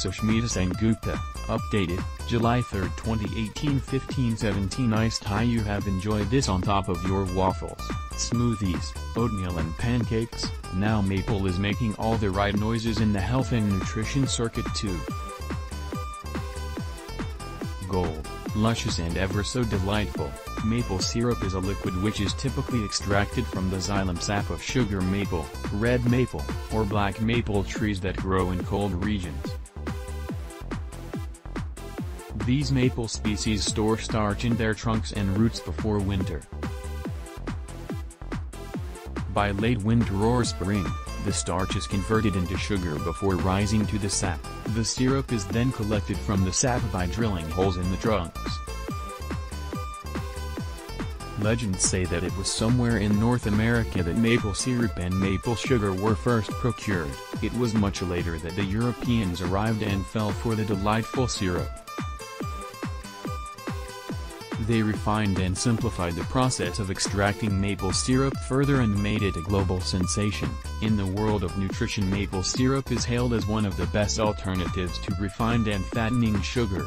Sushmita Sengupta, updated, July 3, 2018 1517 Iced high You have enjoyed this on top of your waffles, smoothies, oatmeal and pancakes, now Maple is making all the right noises in the health and nutrition circuit too. Gold, luscious and ever so delightful, maple syrup is a liquid which is typically extracted from the xylem sap of sugar maple, red maple, or black maple trees that grow in cold regions. These maple species store starch in their trunks and roots before winter. By late winter or spring, the starch is converted into sugar before rising to the sap. The syrup is then collected from the sap by drilling holes in the trunks. Legends say that it was somewhere in North America that maple syrup and maple sugar were first procured. It was much later that the Europeans arrived and fell for the delightful syrup. They refined and simplified the process of extracting maple syrup further and made it a global sensation. In the world of nutrition maple syrup is hailed as one of the best alternatives to refined and fattening sugar.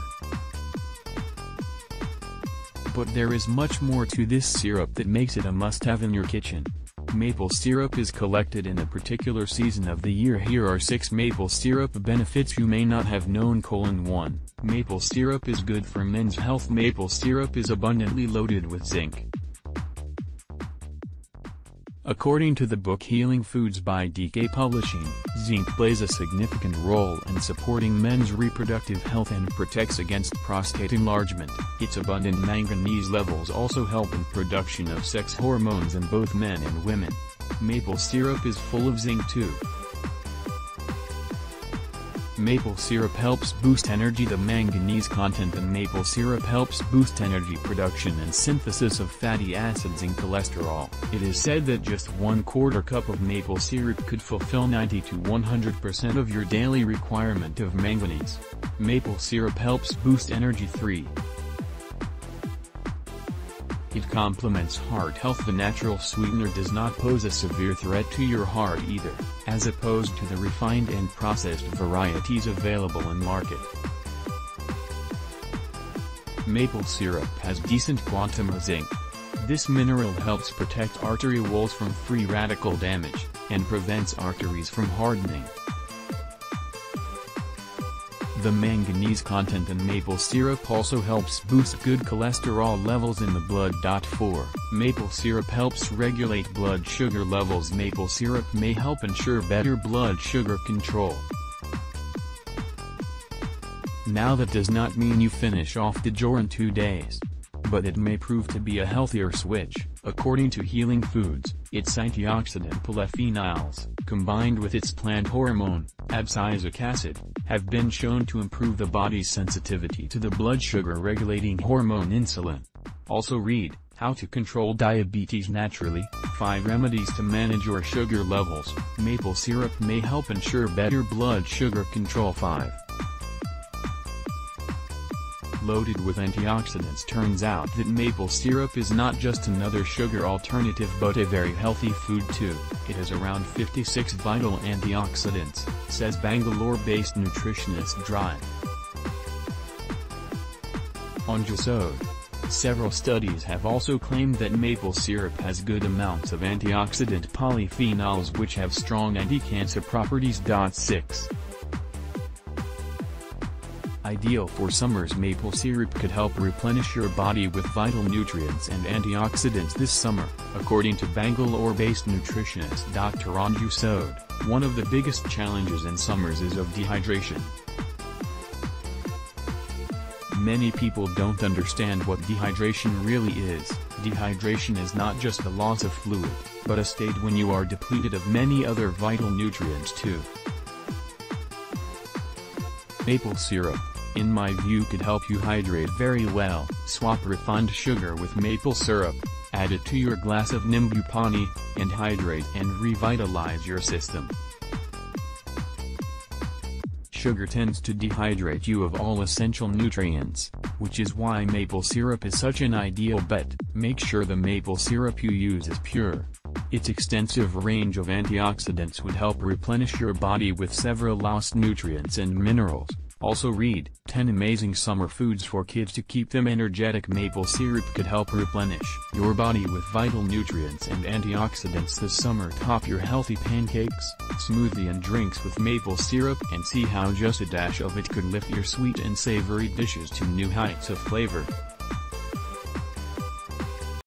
But there is much more to this syrup that makes it a must-have in your kitchen. Maple syrup is collected in a particular season of the year Here are 6 maple syrup benefits you may not have known colon 1. Maple syrup is good for men's health Maple syrup is abundantly loaded with zinc. According to the book Healing Foods by DK Publishing, zinc plays a significant role in supporting men's reproductive health and protects against prostate enlargement. Its abundant manganese levels also help in production of sex hormones in both men and women. Maple syrup is full of zinc too. Maple syrup helps boost energy The manganese content in maple syrup helps boost energy production and synthesis of fatty acids and cholesterol. It is said that just one quarter cup of maple syrup could fulfill 90 to 100% of your daily requirement of manganese. Maple syrup helps boost energy 3. It complements heart health The natural sweetener does not pose a severe threat to your heart either, as opposed to the refined and processed varieties available in market. Maple syrup has decent quantum of zinc. This mineral helps protect artery walls from free radical damage, and prevents arteries from hardening. The manganese content in maple syrup also helps boost good cholesterol levels in the blood. 4. Maple syrup helps regulate blood sugar levels Maple syrup may help ensure better blood sugar control. Now that does not mean you finish off the jar in two days. But it may prove to be a healthier switch, according to Healing Foods, its antioxidant polyphenols, combined with its plant hormone, abscisic acid, have been shown to improve the body's sensitivity to the blood sugar regulating hormone insulin. Also read, How to Control Diabetes Naturally, 5 Remedies to Manage Your Sugar Levels, Maple Syrup may help ensure better blood sugar control 5 loaded with antioxidants turns out that maple syrup is not just another sugar alternative but a very healthy food too. It has around 56 vital antioxidants, says Bangalore-based nutritionist Dr. Anju Sood. Several studies have also claimed that maple syrup has good amounts of antioxidant polyphenols which have strong anti-cancer properties. 6 Ideal for summers maple syrup could help replenish your body with vital nutrients and antioxidants this summer, according to Bangalore-based nutritionist Dr. Anju Sood. One of the biggest challenges in summers is of dehydration. Many people don't understand what dehydration really is. Dehydration is not just the loss of fluid, but a state when you are depleted of many other vital nutrients too. Maple syrup in my view could help you hydrate very well. Swap refined sugar with maple syrup, add it to your glass of Nimbu Pani, and hydrate and revitalize your system. Sugar tends to dehydrate you of all essential nutrients, which is why maple syrup is such an ideal bet. Make sure the maple syrup you use is pure. Its extensive range of antioxidants would help replenish your body with several lost nutrients and minerals. Also read, 10 amazing summer foods for kids to keep them energetic maple syrup could help replenish your body with vital nutrients and antioxidants this summer top your healthy pancakes, smoothie and drinks with maple syrup and see how just a dash of it could lift your sweet and savory dishes to new heights of flavor.